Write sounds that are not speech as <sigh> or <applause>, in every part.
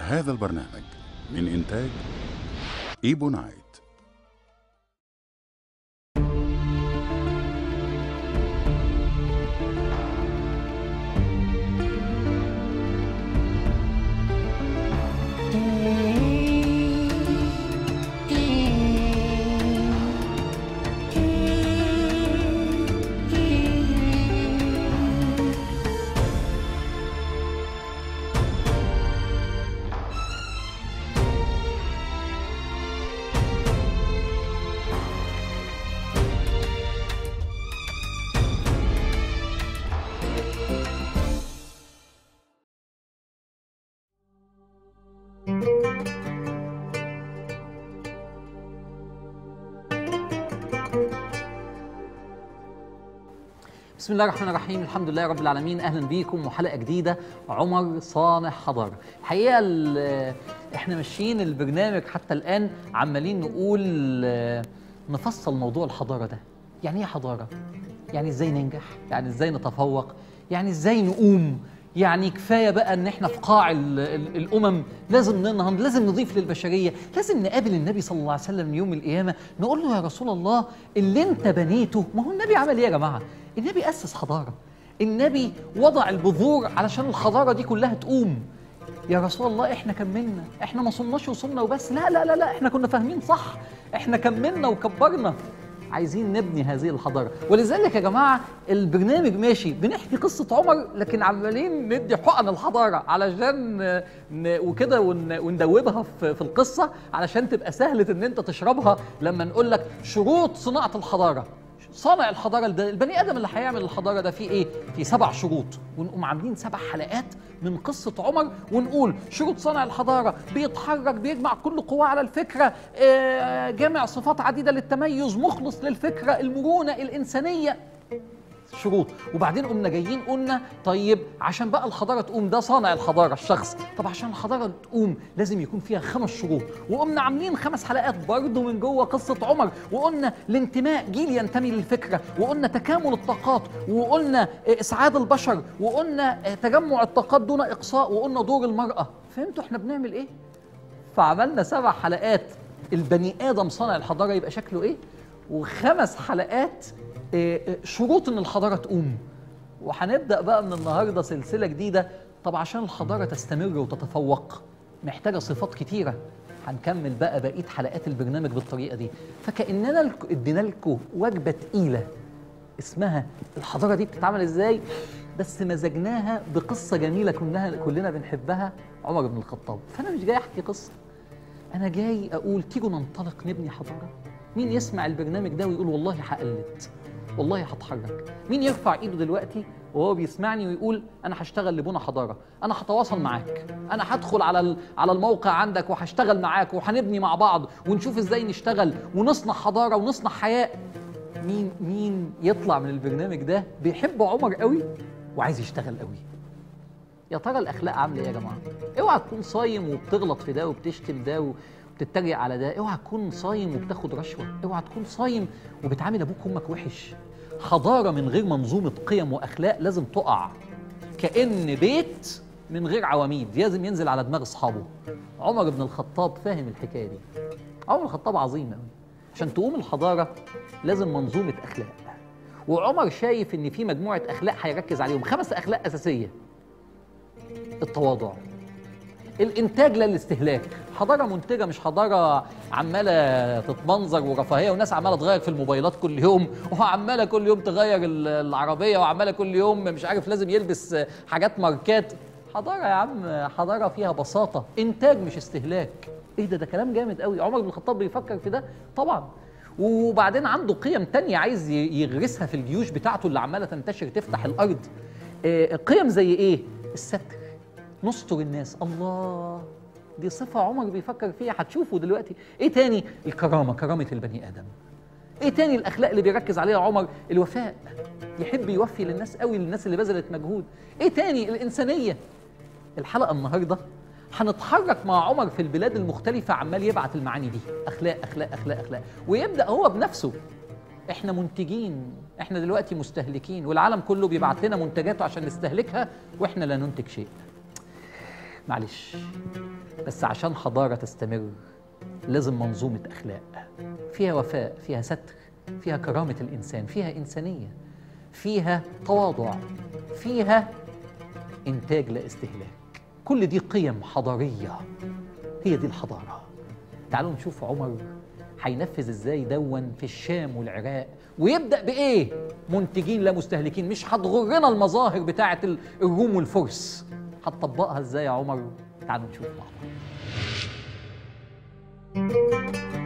هذا البرنامج من إنتاج إيبو نايت. بسم الله الرحمن الرحيم. الحمد لله رب العالمين. أهلا بيكم وحلقة جديدة. عمر صانع حضاره الحقيقة ال- إحنا ماشيين البرنامج حتى الآن عمالين نقول آه، نفصل موضوع الحضارة ده. يعني إيه حضارة؟ يعني إزاي ننجح؟ يعني إزاي نتفوق؟ يعني إزاي نقوم؟ يعني كفاية بقى إن إحنا في قاع ال- ال- الأمم. لازم ننهض لازم نضيف للبشرية. لازم نقابل النبي صلى الله عليه وسلم يوم القيامة. نقول له يا رسول الله اللي أنت بنيته ما هو النبي عمل إيه يا جماعة؟ النبي أسس حضارة. النبي وضع البذور علشان الحضارة دي كلها تقوم. يا رسول الله إحنا كملنا إحنا ما صناش وصلنا وبس. لا لا لا لا إحنا كنا فاهمين صح. إحنا كملنا وكبرنا. عايزين نبني هذه الحضارة. ولذلك يا جماعة البرنامج ماشي. بنحكي قصة عمر لكن عمالين ندي حقن الحضارة علشان وكده ون- وندوبها في القصة علشان تبقى سهلة إن أنت تشربها لما نقول لك شروط صناعة الحضارة. صانع الحضارة ده البني آدم اللي هيعمل الحضارة ده فيه إيه؟ فيه سبع شروط ونقوم عاملين سبع حلقات من قصة عمر ونقول شروط صانع الحضارة بيتحرك بيجمع كل قواه على الفكرة آه، جامع صفات عديدة للتميز مخلص للفكرة المرونة الإنسانية شروط وبعدين قمنا جايين قلنا طيب عشان بقى الحضارة تقوم ده صانع الحضارة الشخص. طب عشان الحضارة تقوم لازم يكون فيها خمس شروط وقمنا عاملين خمس حلقات برضه من جوه قصة عمر. وقلنا الانتماء جيل ينتمي للفكرة. وقلنا تكامل الطاقات. وقلنا إسعاد البشر. وقلنا تجمع الطاقات دون إقصاء. وقلنا دور المرأة. فهمتوا إحنا بنعمل إيه؟ فعملنا سبع حلقات. البني آدم صانع الحضارة يبقى شكله إيه؟ وخمس حلقات آه، آه، شروط إن الحضارة تقوم. وهنبدأ بقى من النهارده سلسلة جديدة. طب عشان الحضارة تستمر وتتفوق محتاجة صفات كتيرة. هنكمل بقى بقية حلقات البرنامج بالطريقة دي. فكأننا ادينا لكم وجبة تقيلة اسمها الحضارة دي بتتعمل إزاي؟ بس مزجناها بقصة جميلة كلنا كلنا بنحبها عمر بن الخطاب. فأنا مش جاي أحكي قصة. أنا جاي أقول تيجوا ننطلق نبني حضارة. مين يسمع البرنامج ده ويقول والله هقلد والله هتحرك. مين يرفع ايده دلوقتي وهو بيسمعني ويقول أنا هشتغل لبنى حضارة؟ أنا هتواصل معاك. أنا هدخل على على الموقع عندك وهشتغل معاك وهنبني مع بعض ونشوف إزاي نشتغل ونصنع حضارة ونصنع حياة. مين مين يطلع من البرنامج ده بيحب عمر قوي وعايز يشتغل قوي؟ يا ترى الأخلاق عاملة إيه يا جماعة؟ اوعى تكون صايم وبتغلط في ده وبتشتم ده وبتتريق على ده اوعى تكون صايم وبتاخد رشوة اوعى تكون صايم وبتعامل أبوك وأمك وحش. حضارة من غير منظومة قيم وأخلاق لازم تقع. كأن بيت من غير عواميد لازم ينزل على دماغ أصحابه. عمر بن الخطاب فاهم الحكاية دي. عمر بن الخطاب عظيم قوي عشان تقوم الحضارة لازم منظومة أخلاق. وعمر شايف إن في مجموعة أخلاق هيركز عليهم خمس أخلاق أساسية. التواضع. الإنتاج لا الاستهلاك. حضارة منتجة مش حضارة عمالة تتمنظر ورفاهية وناس عمالة تغير في الموبايلات كل يوم وعمالة كل يوم تغير ال- العربية وعمالة كل يوم مش عارف لازم يلبس حاجات ماركات. حضارة يا عم حضارة فيها بساطة. إنتاج مش استهلاك. إيه ده؟ ده كلام جامد قوي. عمر بن الخطاب بيفكر في ده؟ طبعا. وبعدين عنده قيم تانية عايز يغرسها في الجيوش بتاعته اللي عمالة تنتشر تفتح الأرض. آه، قيم زي إيه؟ الستر نستر الناس. الله دي صفة عمر بيفكر فيها هتشوفوا دلوقتي. إيه تاني؟ الكرامة كرامة البني آدم. إيه تاني الأخلاق اللي بيركز عليها عمر؟ الوفاء. يحب يوفي للناس قوي للناس اللي بذلت مجهود. إيه تاني؟ الإنسانية. الحلقة النهاردة هنتحرك مع عمر في البلاد المختلفة عمال يبعت المعاني دي. أخلاق أخلاق أخلاق أخلاق. ويبدأ هو بنفسه. إحنا منتجين. إحنا دلوقتي مستهلكين. والعالم كله بيبعت لنا منتجاته عشان نستهلكها وإحنا لا ننتج شيء. معلش بس عشان حضارة تستمر لازم منظومة أخلاق فيها وفاء فيها ستر فيها كرامة الإنسان فيها إنسانية فيها تواضع فيها إنتاج لا استهلاك. كل دي قيم حضارية. هي دي الحضارة. تعالوا نشوف عمر هينفذ إزاي دون في الشام والعراق. ويبدأ بإيه؟ منتجين لا مستهلكين. مش هتغرنا المظاهر بتاعة ال- الروم والفرس. هتطبقها إزاي يا عمر؟ تعالوا نشوف مع بعض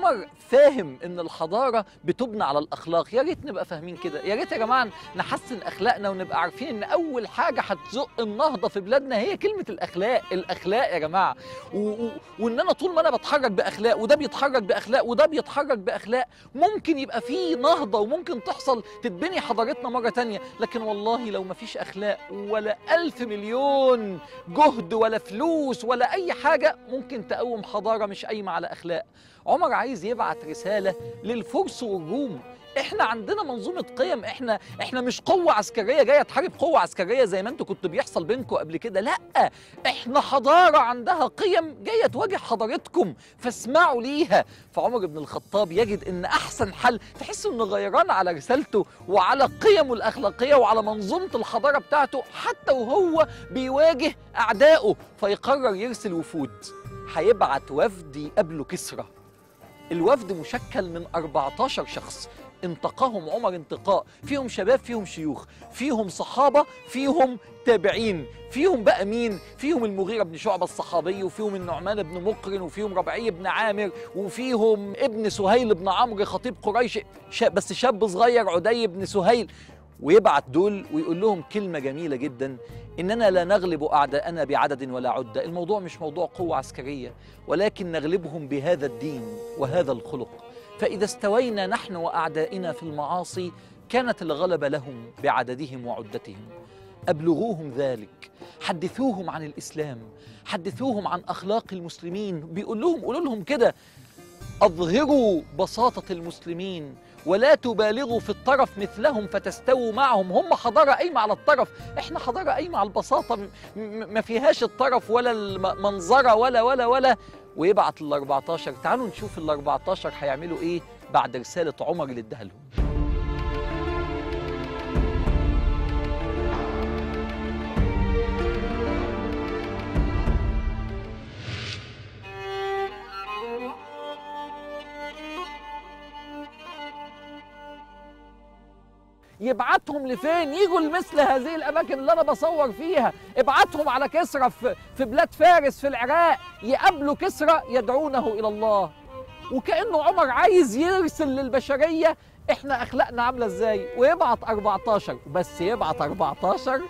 عمر فاهم إن الحضارة بتبنى على الأخلاق. يا ريت نبقى فاهمين كده. يا ريت يا جماعة نحسن أخلاقنا ونبقى عارفين إن أول حاجة هتزق النهضة في بلادنا هي كلمة الأخلاق. الأخلاق يا جماعة. و... و... وإن أنا طول ما أنا بتحرك بأخلاق وده بيتحرك بأخلاق وده بيتحرك بأخلاق ممكن يبقى في نهضة وممكن تحصل تتبني حضارتنا مرة تانية. لكن والله لو ما فيش أخلاق ولا ألف مليون جهد ولا فلوس ولا أي حاجة ممكن تقوم حضارة مش قايمة على أخلاق. عمر عايز يبعت رسالة للفرس والروم. إحنا عندنا منظومة قيم. إحنا إحنا مش قوة عسكرية جاية تحارب قوة عسكرية زي ما أنتوا كنتوا بيحصل بينكم قبل كده. لأ إحنا حضارة عندها قيم جاية تواجه حضارتكم. فاسمعوا ليها. فعمر بن الخطاب يجد إن أحسن حل تحس إنه غيران على رسالته وعلى قيمه الأخلاقية وعلى منظومة الحضارة بتاعته. حتى وهو بيواجه أعدائه. فيقرر يرسل وفود. هيبعت وفد يقابله كسرى. الوفد مشكل من 14 شخص. انتقاهم عمر انتقاء. فيهم شباب فيهم شيوخ. فيهم صحابة فيهم تابعين. فيهم بقى مين؟ فيهم المغيرة بن شعبة الصحابي وفيهم النعمان بن مقرن وفيهم ربعي بن عامر وفيهم ابن سهيل بن عمرو خطيب قريش. بس شاب صغير عدي بن سهيل. ويبعت دول ويقول لهم كلمة جميلة جدا إننا لا نغلب أعداءنا بعدد ولا عدة. الموضوع مش موضوع قوة عسكرية ولكن نغلبهم بهذا الدين وهذا الخلق. فإذا استوينا نحن وأعدائنا في المعاصي كانت الغلبة لهم بعددهم وعدتهم. أبلغوهم ذلك حدثوهم عن الإسلام حدثوهم عن أخلاق المسلمين. بيقول لهم قولوا لهم كده أظهروا بساطة المسلمين ولا تبالغوا في الطرف مثلهم فتستووا معهم. هم حضارة قايمة على الطرف؟ إحنا حضارة قايمة على البساطة. ما فيهاش الطرف ولا المنظرة ولا ولا ولا. ويبعت ال 14 تعالوا نشوف ال 14 هيعملوا إيه بعد رسالة عمر اللي اداها لهم. يبعتهم لفين؟ يجوا لمثل هذه الأماكن اللي أنا بصور فيها. ابعتهم على كسرى في, بلاد فارس في العراق. يقابلوا كسرى يدعونه إلى الله. وكأنه عمر عايز يرسل للبشرية إحنا أخلاقنا عاملة إزاي؟ ويبعت 14 بس يبعت 14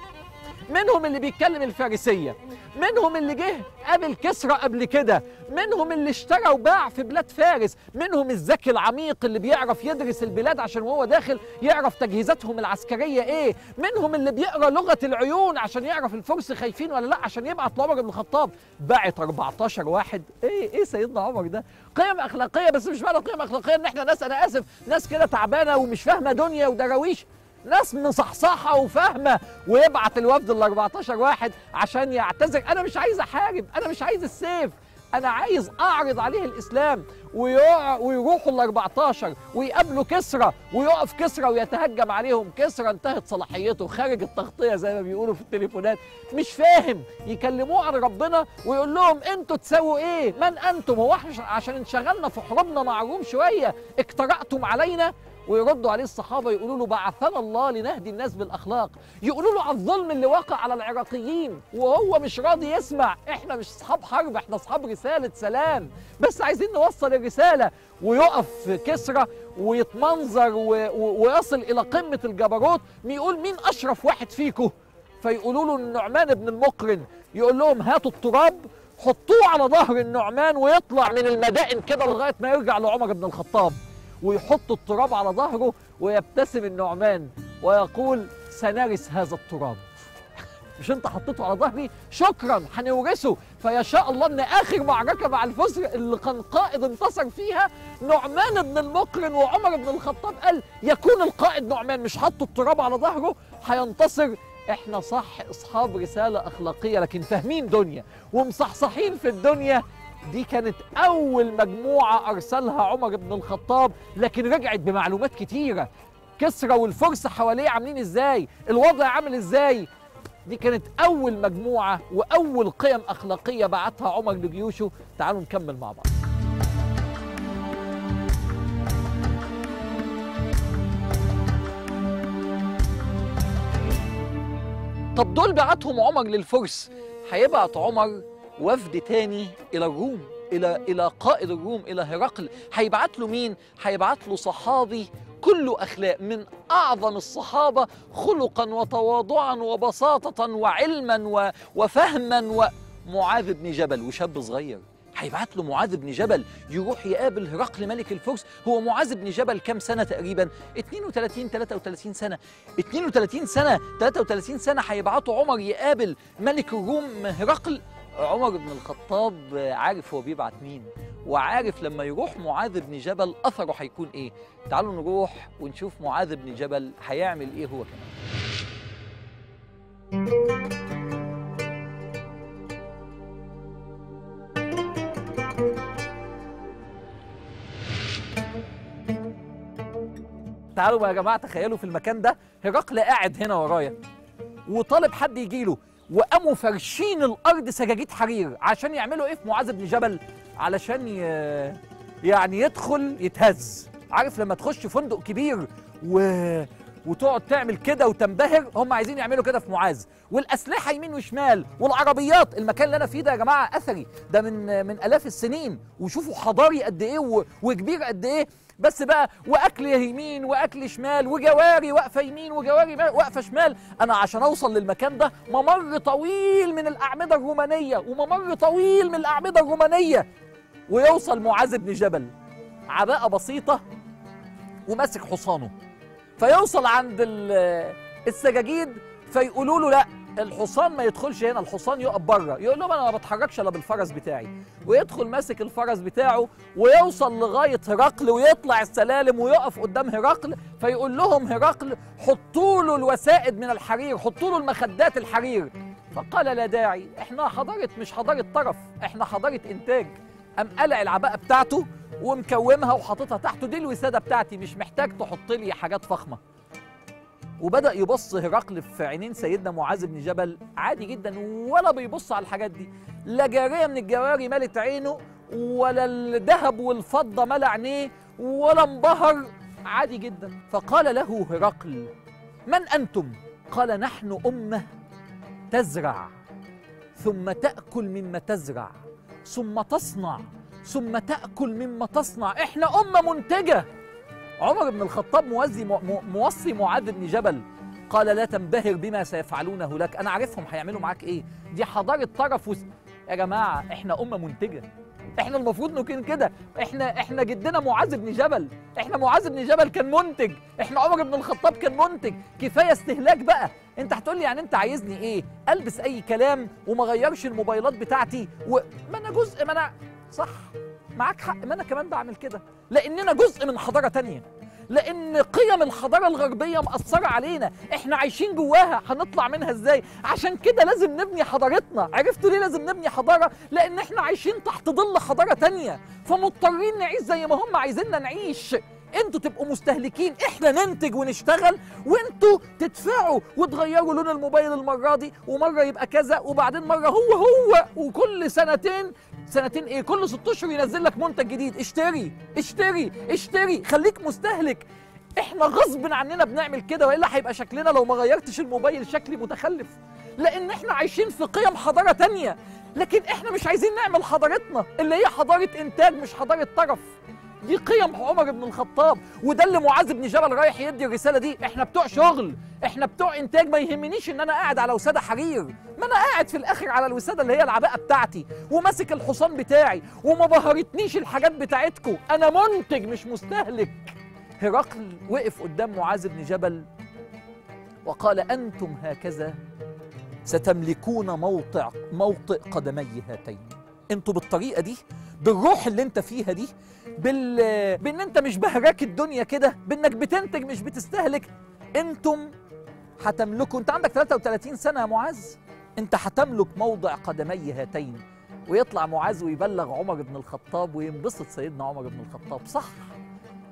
منهم اللي بيتكلم الفارسية منهم اللي جه قابل كسرى قبل كده منهم اللي اشترى وباع في بلاد فارس منهم الذكي العميق اللي بيعرف يدرس البلاد عشان وهو داخل يعرف تجهيزاتهم العسكرية إيه منهم اللي بيقرأ لغة العيون عشان يعرف الفرس خايفين ولا لأ عشان يبعت لعمر بن الخطاب. باعت 14 واحد. إيه إيه سيدنا عمر ده؟ قيم أخلاقية بس مش معنى قيم أخلاقية إن إحنا ناس أنا آسف ناس كده تعبانة ومش فاهمة دنيا ودراويش. ناس مصحصحة وفاهمة ويبعت الوفد ال 14 واحد عشان يعتذر. أنا مش عايز أحارب أنا مش عايز السيف. أنا عايز أعرض عليه الإسلام ويقع ويروحوا ال 14 ويقابلوا كسرى ويقف كسرى ويتهجم عليهم. كسرى انتهت صلاحيته خارج التغطية زي ما بيقولوا في التليفونات. مش فاهم. يكلموه عن ربنا ويقول لهم أنتوا تساووا إيه؟ من أنتم؟ هو عشان انشغلنا في حروبنا مع الروم شوية. اقترأتم علينا؟ ويردوا عليه الصحابة يقولوا له بعثنا الله لنهدي الناس بالأخلاق. يقولوا له على الظلم اللي وقع على العراقيين. وهو مش راضي يسمع. إحنا مش أصحاب حرب إحنا أصحاب رسالة سلام. بس عايزين نوصل الرسالة ويقف كسرى ويتمنظر. ويصل إلى قمة الجبروت. يقول مين أشرف واحد فيكم فيقولوا له النعمان بن المقرن يقول لهم هاتوا التراب حطوه على ظهر النعمان ويطلع من المدائن كده لغاية ما يرجع لعمر بن الخطاب. ويحط التراب على ظهره ويبتسم النعمان ويقول سنرث هذا التراب. <laughs> مش انت حطيته على ظهري؟ شكرا هنورثه. فيا شاء الله إن آخر معركة مع الفرس اللي كان قائد انتصر فيها نعمان بن المقرن وعمر بن الخطاب قال يكون القائد نعمان مش حطوا التراب على ظهره هينتصر. إحنا صح إصحاب رسالة أخلاقية لكن فاهمين دنيا ومصحصحين في الدنيا دي كانت أول مجموعة أرسلها عمر بن الخطاب لكن رجعت بمعلومات كتيرة. كسرى والفرس حواليه عاملين إزاي؟ الوضع عامل إزاي؟ دي كانت أول مجموعة وأول قيم أخلاقية بعتها عمر لجيوشه. تعالوا نكمل مع بعض. طب دول بعتهم عمر للفرس. هيبعت عمر وفد تاني إلى الروم إلى إلى قائد الروم إلى هرقل. هيبعت له مين؟ هيبعت له صحابي. كله أخلاق من أعظم الصحابة خلقا وتواضعا وبساطة وعلما و- وفهما ومعاذ بن جبل وشاب صغير. هيبعت له معاذ بن جبل يروح يقابل هرقل ملك الفرس. هو معاذ بن جبل كام سنة تقريبا؟ 32 33 سنة. 32 سنة 33 سنة هيبعتوا عمر يقابل ملك الروم هرقل. عمر بن الخطاب عارف هو بيبعت مين وعارف لما يروح معاذ بن جبل أثره هيكون إيه. تعالوا نروح ونشوف معاذ بن جبل هيعمل إيه هو كمان. تعالوا يا جماعة تخيلوا في المكان ده هرقل قاعد هنا ورايا وطالب حد يجي له وقاموا فرشين الأرض سجاجيد حرير عشان يعملوا إيه؟ في معاذ بن جبل علشان ي... يعني يدخل يتهز. عارف لما تخش فندق كبير و... وتقعد تعمل كده وتنبهر هم عايزين يعملوا كده في معاذ. والأسلحة يمين وشمال والعربيات المكان اللي أنا فيه ده يا جماعة أثري. ده من من آلاف السنين. وشوفوا حضاري قد إيه و... وكبير قد إيه. بس بقى وأكل يمين وأكل شمال وجواري واقفه يمين وجواري واقفه شمال. أنا عشان أوصل للمكان ده ممر طويل من الأعمدة الرومانية وممر طويل من الأعمدة الرومانية. ويوصل معاذ بن جبل. عباءة بسيطة وماسك حصانه. فيوصل عند ال- السجاجيد فيقولوا له لا الحصان ما يدخلش هنا الحصان يقف بره. يقول لهم أنا ما بتحركش إلا بالفرس بتاعي. ويدخل ماسك الفرس بتاعه ويوصل لغاية هرقل ويطلع السلالم ويقف قدام هرقل. فيقول لهم هرقل حطوا له الوسائد من الحرير حطوا له المخدات الحرير. فقال لا داعي إحنا حضارة مش حضارة طرف إحنا حضارة إنتاج. قام قلع العباءة بتاعته ومكومها وحاططها تحته. دي الوسادة بتاعتي مش محتاج تحط لي حاجات فخمة. وبدأ يبص هرقل في عينين سيدنا معاذ بن جبل. عادي جدا ولا بيبص على الحاجات دي. لا جارية من الجواري ملت عينه ولا الذهب والفضة ملأ عينيه ولا انبهر. عادي جدا. فقال له هرقل من أنتم؟ قال نحن أمة تزرع ثم تأكل مما تزرع ثم تصنع ثم تأكل مما تصنع. إحنا أمة منتجة. عمر بن الخطاب موزي مو- موصي معاذ بن جبل. قال لا تنبهر بما سيفعلونه لك. أنا عارفهم هيعملوا معاك إيه. دي حضارة طرف وس... يا جماعة إحنا أمة منتجة. إحنا المفروض نكون كده إحنا إحنا جدنا معاذ بن جبل. إحنا معاذ بن جبل كان منتج. إحنا عمر بن الخطاب كان منتج. كفاية استهلاك بقى. أنت هتقول لي يعني أنت عايزني إيه؟ ألبس أي كلام وما غيرش الموبايلات بتاعتي وما أنا جزء ما أنا صح. معاك حق ما أنا كمان بعمل كده. لأننا جزء من حضارة تانية. لأن قيم الحضارة الغربية مأثرة علينا. إحنا عايشين جواها. هنطلع منها إزاي؟ عشان كده لازم نبني حضارتنا. عرفتوا ليه لازم نبني حضارة؟ لأن إحنا عايشين تحت ظل حضارة تانية. فمضطرين نعيش زي ما هم عايزيننا نعيش. أنتوا تبقوا مستهلكين. إحنا ننتج ونشتغل. وأنتوا تدفعوا وتغيروا لون الموبايل المرة دي ومرة يبقى كذا وبعدين مرة هو هو وكل سنتين سنتين إيه كل ست اشهر ينزل لك منتج جديد. اشتري اشتري اشتري. خليك مستهلك. إحنا غصب عننا بنعمل كده وإلا هيبقى شكلنا لو ما غيرتش الموبايل شكلي متخلف. لأن إحنا عايشين في قيم حضارة تانية. لكن إحنا مش عايزين نعمل حضارتنا اللي هي حضارة إنتاج مش حضارة طرف. دي قيم عمر بن الخطاب وده اللي معاذ بن جبل رايح يدي الرسالة دي. إحنا بتوع شغل إحنا بتوع إنتاج ما يهمنيش إن أنا قاعد على وساده حرير. ما أنا قاعد في الآخر على الوساده اللي هي العباءه بتاعتي وماسك الحصان بتاعي وما بهرتنيش الحاجات بتاعتكم أنا منتج مش مستهلك. هرقل وقف قدام معاذ بن جبل وقال أنتم هكذا ستملكون موطع موطئ قدمي هاتين. أنتوا بالطريقة دي بالروح اللي انت فيها دي بال بان انت مش بهراك الدنيا كده بانك بتنتج مش بتستهلك أنتم هتملكوا انت عندك 33 سنة يا معاذ؟ انت هتملك موضع قدمي هاتين ويطلع معاذ ويبلغ عمر بن الخطاب وينبسط سيدنا عمر بن الخطاب. صح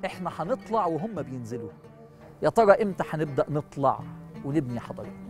إحنا هنطلع وهم بينزلوا. يا ترى إمتى هنبدأ نطلع ونبني حضارتنا؟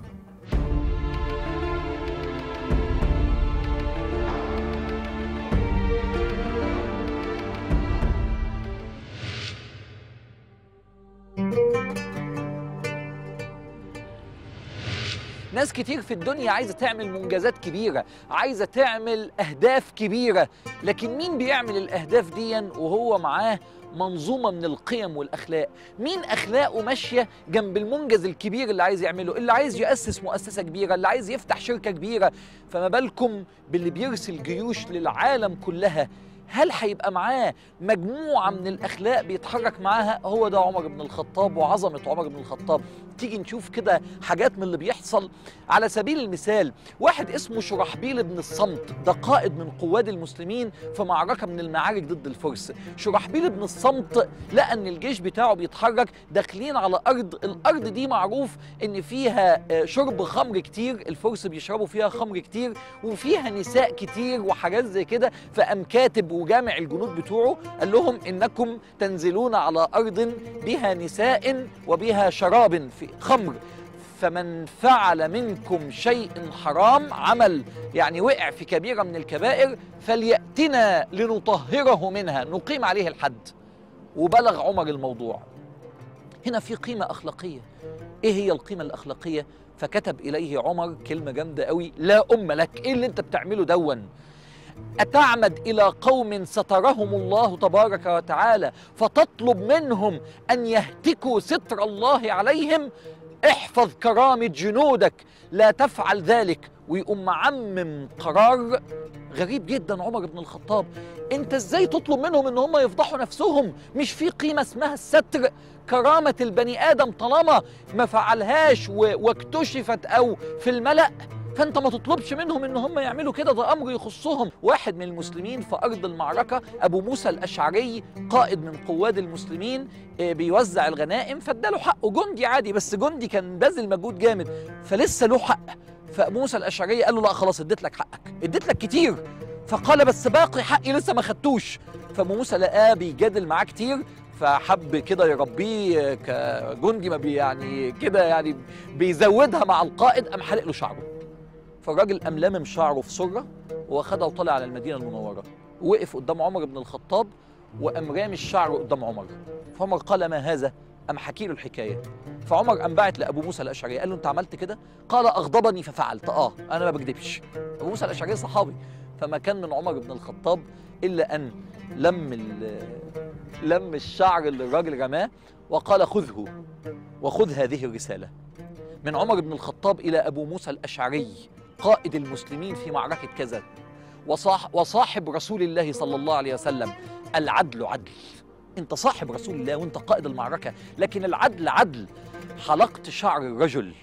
ناس كتير في الدنيا عايزة تعمل منجزات كبيرة عايزة تعمل أهداف كبيرة لكن مين بيعمل الأهداف دي وهو معاه منظومة من القيم والأخلاق؟ مين أخلاقه ماشية جنب المنجز الكبير اللي عايز يعمله اللي عايز يأسس مؤسسة كبيرة اللي عايز يفتح شركة كبيرة؟ فما بالكم باللي بيرسل جيوش للعالم كلها هل هيبقى معاه مجموعة من الأخلاق بيتحرك معاها؟ هو ده عمر بن الخطاب وعظمة عمر بن الخطاب. تيجي نشوف كده حاجات من اللي بيحصل. على سبيل المثال واحد اسمه شرحبيل بن الصمت ده قائد من قواد المسلمين في معركة من المعارك ضد الفرس. شرحبيل بن الصمت لقى إن الجيش بتاعه بيتحرك داخلين على أرض. الأرض دي معروف إن فيها آه، شرب خمر كتير. الفرس بيشربوا فيها خمر كتير وفيها نساء كتير وحاجات زي كده. فقام كاتب وجامع الجنود بتوعه قال لهم إنكم تنزلون على أرض بها نساء وبها شراب في خمر. فمن فعل منكم شيء حرام عمل يعني وقع في كبيرة من الكبائر فليأتنا لنطهره منها. نقيم عليه الحد. وبلغ عمر الموضوع. هنا في قيمة أخلاقية. إيه هي القيمة الأخلاقية؟ فكتب إليه عمر كلمة جامدة قوي. لا أم لك. إيه اللي أنت بتعمله دون؟ أتعمد إلى قوم سترهم الله تبارك وتعالى فتطلب منهم أن يهتكوا ستر الله عليهم؟ احفظ كرامة جنودك لا تفعل ذلك. ويقوم معمم قرار غريب جدا عمر بن الخطاب. أنت إزاي تطلب منهم إن هم يفضحوا نفسهم؟ مش في قيمة اسمها الستر؟ كرامة البني آدم طالما ما فعلهاش واكتشفت أو في الملأ فانت ما تطلبش منهم ان هم يعملوا كده ده أمر يخصهم. واحد من المسلمين في أرض المعركة أبو موسى الأشعري قائد من قواد المسلمين آه، بيوزع الغنائم فاداله حقه. جندي عادي بس جندي كان باذل مجهود جامد فلسه له حق. فابو موسى الأشعري قال له لا خلاص اديت لك حقك. اديت لك كتير. فقال بس باقي حقي لسه ما خدتوش. فابو موسى لقاه بيجادل معاه كتير فحب كده يربيه كجندي ما بي يعني كده يعني بيزودها مع القائد قام حلق له شعره. فالراجل قام لامم شعره في سرة وأخدها وطلع على المدينة المنورة. وقف قدام عمر بن الخطاب وقام رامي الشعر قدام عمر. فعمر قال ما هذا؟ قام حكي له الحكاية. فعمر قام باعت لأبو موسى الأشعري قال له أنت عملت كده؟ قال أغضبني ففعلت. آه أنا ما بكذبش. أبو موسى الأشعري صحابي. فما كان من عمر بن الخطاب إلا أن لم لم الشعر اللي الراجل رماه وقال خذه وخذ هذه الرسالة. من عمر بن الخطاب إلى أبو موسى الأشعري. قائد المسلمين في معركة كذا وصاح وصاحب رسول الله صلى الله عليه وسلم العدل عدل. أنت صاحب رسول الله وأنت قائد المعركة لكن العدل عدل. حلقت شعر الرجل.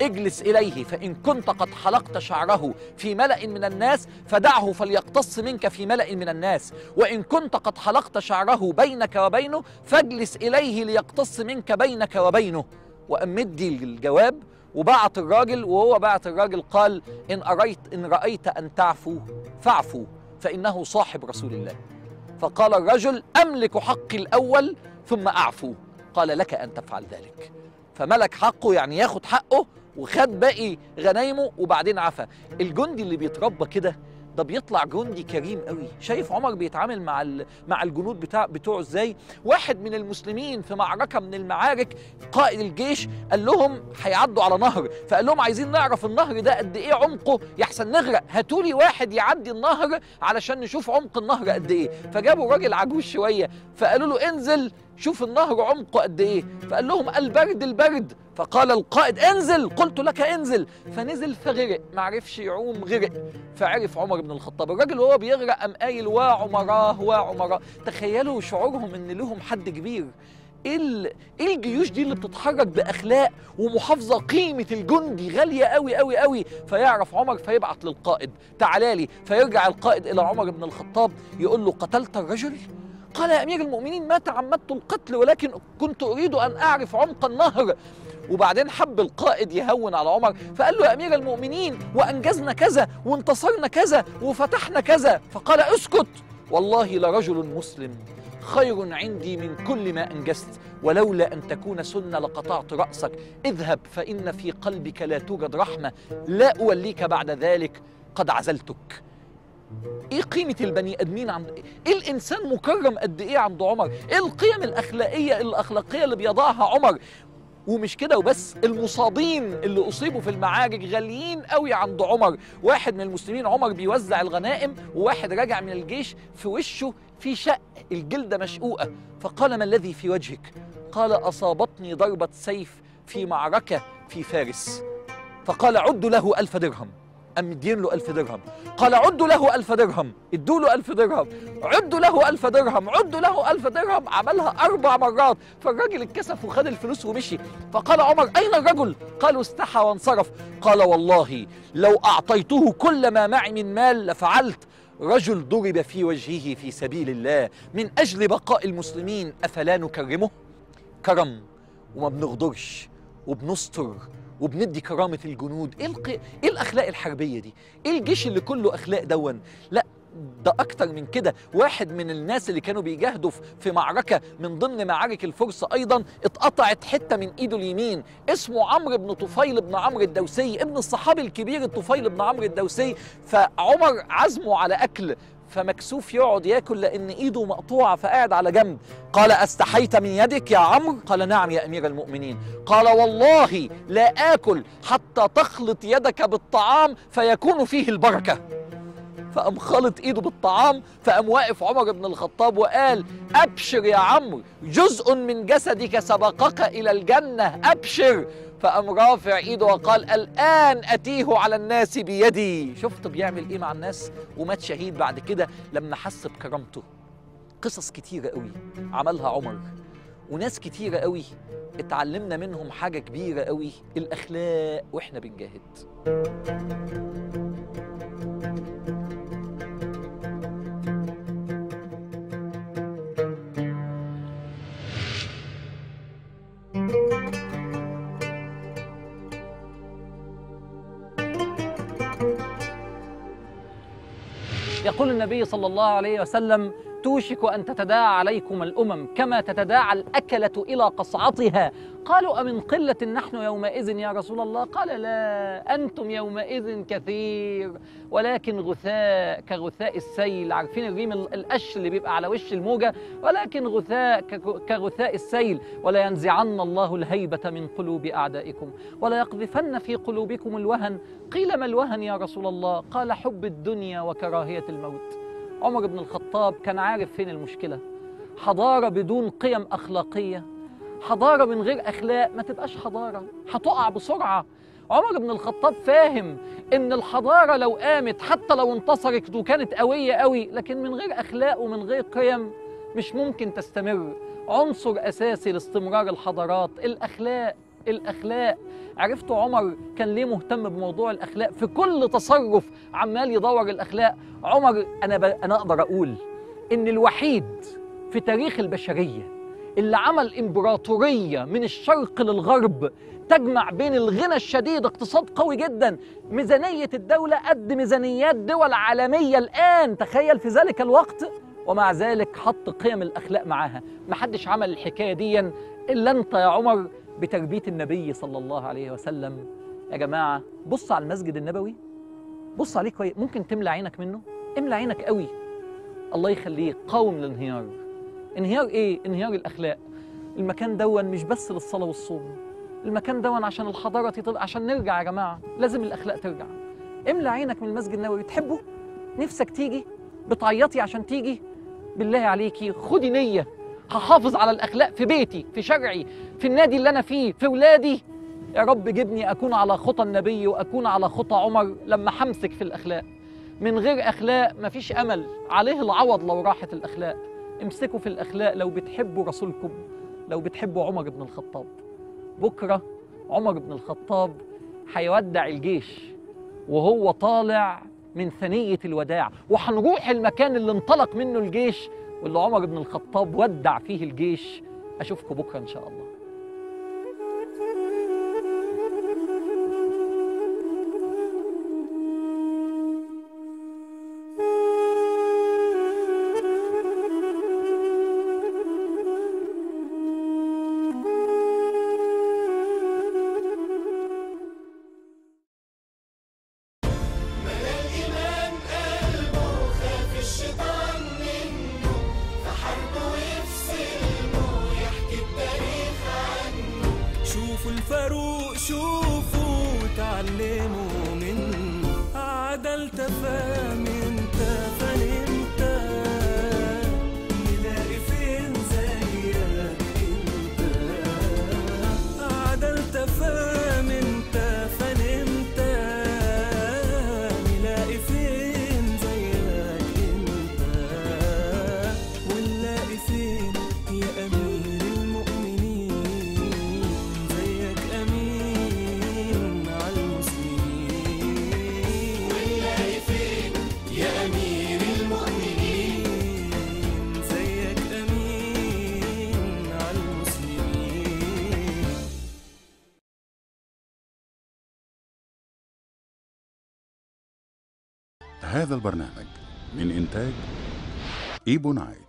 اجلس إليه فإن كنت قد حلقت شعره في ملأ من الناس فدعه فليقتص منك في ملأ من الناس. وإن كنت قد حلقت شعره بينك وبينه فاجلس إليه ليقتص منك بينك وبينه. وقام مدي الجواب وبعت الراجل وهو بعت الراجل قال إن أريت إن رأيت أن تعفو فاعفو فإنه صاحب رسول الله. فقال الرجل أملك حقي الأول ثم أعفو. قال لك أن تفعل ذلك. فملك حقه يعني ياخد حقه وخد باقي غنايمه وبعدين عفى. الجندي اللي بيتربى كده ده بيطلع جندي كريم قوي. شايف عمر بيتعامل مع مع الجنود بتاع بتوعه إزاي؟ واحد من المسلمين في معركة من المعارك قائد الجيش قال لهم هيعدوا على نهر. فقال لهم عايزين نعرف النهر ده قد إيه عمقه. يحسن نغرق. هاتوا لي واحد يعدي النهر علشان نشوف عمق النهر قد إيه. فجابوا راجل عجوز شوية فقالوا له انزل شوف النهر عمقه قد إيه. فقال لهم البرد البرد. فقال القائد انزل. قلت لك انزل. فنزل فغرق. معرفش يعوم غرق. فعرف عمر بن الخطاب. الراجل وهو بيغرق قام قايل وا عمراه وا عمراه. تخيلوا شعورهم إن لهم حد كبير. إيه إيه الجيوش دي اللي بتتحرك بأخلاق ومحافظة قيمة الجندي غالية قوي قوي قوي فيعرف عمر فيبعت للقائد. تعالى لي. فيرجع القائد إلى عمر بن الخطاب يقول له قتلت الرجل؟ قال يا أمير المؤمنين ما تعمدت القتل ولكن كنت أريد أن أعرف عمق النهر. وبعدين حب القائد يهون على عمر فقال له يا أمير المؤمنين وأنجزنا كذا وانتصرنا كذا وفتحنا كذا. فقال أسكت. والله لرجل مسلم خير عندي من كل ما أنجزت ولولا أن تكون سنة لقطعت رأسك. اذهب فإن في قلبك لا توجد رحمة. لا أوليك بعد ذلك قد عزلتك. إيه قيمة البني آدمين عند إيه الإنسان مكرم قد إيه عند عمر؟ إيه القيم الأخلاقية الأخلاقية اللي بيضعها عمر؟ ومش كده وبس المصابين اللي أصيبوا في المعارك غاليين قوي عند عمر. واحد من المسلمين عمر بيوزع الغنائم وواحد راجع من الجيش في وشه في شق الجلدة مشقوقة. فقال ما الذي في وجهك؟ قال أصابتني ضربة سيف في معركة في فارس. فقال عدوا له ألف درهم. أم مدين له ألف درهم. قال عدوا له ألف درهم. ادوا له ألف درهم. عدوا له ألف درهم. عدوا له ألف درهم. عملها أربع مرات. فالراجل اتكسف وخد الفلوس ومشي. فقال عمر أين الرجل؟ قالوا استحى وانصرف. قال والله لو أعطيته كل ما معي من مال لفعلت. رجل ضرب في وجهه في سبيل الله. من أجل بقاء المسلمين أفلا نكرمه؟ كرم. وما بنغدرش وبنستر. وبندي كرامة الجنود. إيه, الق... إيه الأخلاق الحربية دي؟ إيه الجيش اللي كله أخلاق دون؟ لا ده أكتر من كده. واحد من الناس اللي كانوا بيجاهدوا في- معركة من ضمن معارك الفرس أيضا اتقطعت حتة من إيده اليمين. اسمه عمرو بن طفيل بن عمرو الدوسي ابن الصحابي الكبير الطفيل بن عمرو الدوسي. فعمر عزمه على أكل فمكسوف يقعد ياكل لأن إيده مقطوعة فقاعد على جنب. قال أستحيت من يدك يا عمرو؟ قال نعم يا أمير المؤمنين. قال والله لا آكل حتى تخلط يدك بالطعام فيكون فيه البركة. فقام خلط إيده بالطعام فقام واقف عمر بن الخطاب وقال أبشر يا عمرو جزء من جسدك سبقك إلى الجنة أبشر. فقام رافع إيده وقال الآن أتيه على الناس بيدي. شفت بيعمل إيه مع الناس ومات شهيد بعد كده؟ لما حس بكرامته قصص كتيرة قوي عملها عمر. وناس كتيرة قوي اتعلمنا منهم حاجة كبيرة قوي الأخلاق وإحنا بنجاهد. يقول النبي صلى الله عليه وسلم توشك أن تتداعى عليكم الأمم كما تتداعى الأكلة إلى قصعتها. قالوا أمن قلة نحن يومئذ يا رسول الله؟ قال لا أنتم يومئذ كثير ولكن غثاء كغثاء السيل. عارفين الريم ال- القش اللي بيبقى على وش الموجة؟ ولكن غثاء كغ- كغثاء السيل. ولا ينزعن الله الهيبة من قلوب أعدائكم ولا يقذفن في قلوبكم الوهن. قيل ما الوهن يا رسول الله؟ قال حب الدنيا وكراهية الموت. عمر بن الخطاب كان عارف فين المشكلة. حضارة بدون قيم أخلاقية. حضارة من غير أخلاق ما تبقاش حضارة هتقع بسرعة. عمر بن الخطاب فاهم إن الحضارة لو قامت حتى لو انتصرت وكانت قوية قوي لكن من غير أخلاق ومن غير قيم مش ممكن تستمر. عنصر أساسي لاستمرار الحضارات الأخلاق. الأخلاق. عرفتوا عمر كان ليه مهتم بموضوع الأخلاق؟ في كل تصرف عمال يدور الأخلاق. عمر أنا ب... أنا أقدر أقول إن الوحيد في تاريخ البشرية اللي عمل إمبراطورية من الشرق للغرب تجمع بين الغنى الشديد اقتصاد قوي جدا ميزانية الدولة قد ميزانيات دول عالمية الآن. تخيل في ذلك الوقت. ومع ذلك حط قيم الأخلاق معاها. محدش عمل الحكاية دي إلا أنت يا عمر. بتربية النبي صلى الله عليه وسلم. يا جماعة بص على المسجد النبوي. بص عليه كويس ممكن تملى عينك منه؟ املى عينك قوي. الله يخليك قاوم للانهيار. انهيار إيه؟ انهيار الأخلاق. المكان دون مش بس للصلاة والصوم. المكان دون عشان الحضارة تطلع عشان نرجع يا جماعة. لازم الأخلاق ترجع. املى عينك من المسجد النبوي. تحبه نفسك تيجي؟ بتعيطي عشان تيجي؟ بالله عليكي خدي نية. هحافظ على الأخلاق في بيتي في شرعي في النادي اللي أنا فيه في ولادي. يا رب جبني أكون على خطى النبي وأكون على خطى عمر لما همسك في الأخلاق. من غير أخلاق مفيش أمل. عليه العوض لو راحت الأخلاق. امسكوا في الأخلاق لو بتحبوا رسولكم لو بتحبوا عمر بن الخطاب. بكرة عمر بن الخطاب هيودع الجيش وهو طالع من ثنية الوداع. وهنروح المكان اللي انطلق منه الجيش واللي عمر بن الخطاب ودع فيه الجيش أشوفكم بكرة إن شاء الله. هذا البرنامج من إنتاج إيبونايت